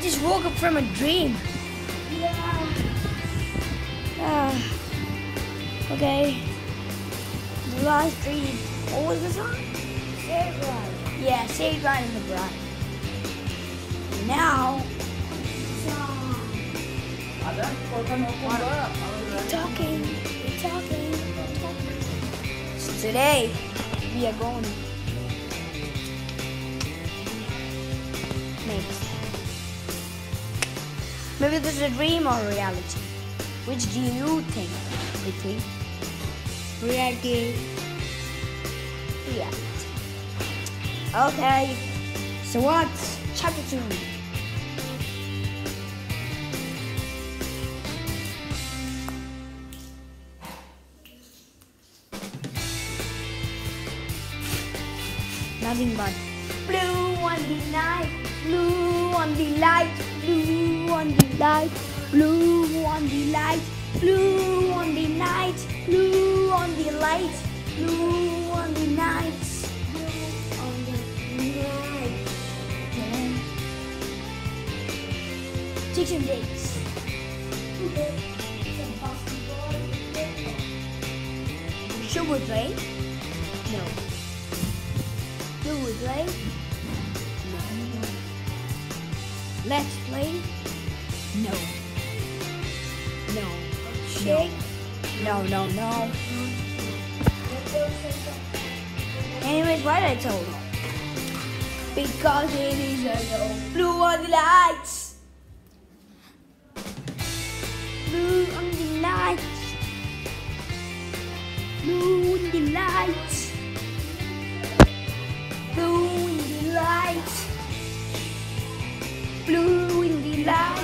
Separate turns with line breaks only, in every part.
just woke up from a dream.
Yeah.
Ah. okay. The last dream. What was the song?
Save Ryan.
Yeah, Saved Ryan and the Bride. Now, we're talking, we're talking, we're talking. So today, we are going next. Maybe this is a dream or reality. Which do you think between?
Reality.
Reality. Okay. So what's chapter two? Nothing but blue on the night, blue on the light, blue on the light, blue on the light, blue on the night, blue on the light, blue on the night, blue on the night. Chicks and dates. Should we play? No. Do we play? No. Let's play? No. No. Shake? No, no, no. Anyways, why did I tell you? Because it is yellow. Blue on the lights. Blue on the lights. Blue in the lights. Blue in the lights. Blue in the lights.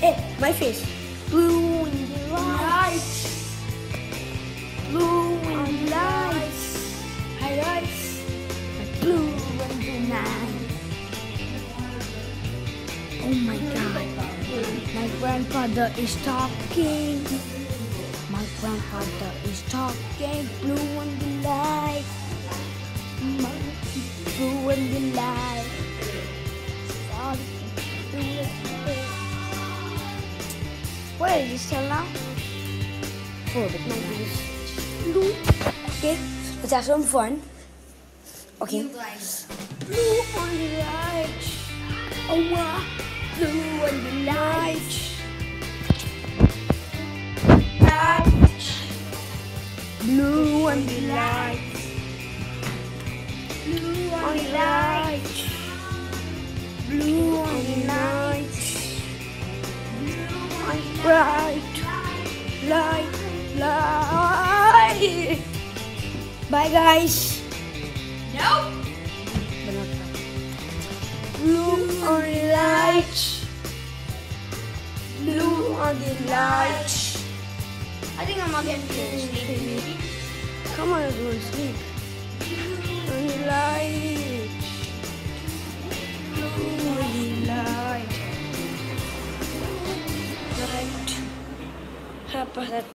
Hey, my face. Blue the lights. Blue the lights. Highlights. Blue in the night. Oh my god. My grandfather is talking. My grandfather is talking. Blue in the light. Blue in the light. Now? For blue. Okay, let's have some fun. Okay. Blue on the light. Oh wow. Blue on the light. Light. Blue on the light. Blue on the light. Blue on the light. The light. Light. Light. Bye guys.
Nope.
But not bye. Blue on the light. Blue on the light.
I think I'm not getting sleepy,
Apa